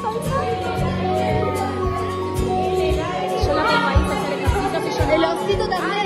sostanza? C'è la mamma, io che le capito che c'è... E l'ho scritto ah, da me!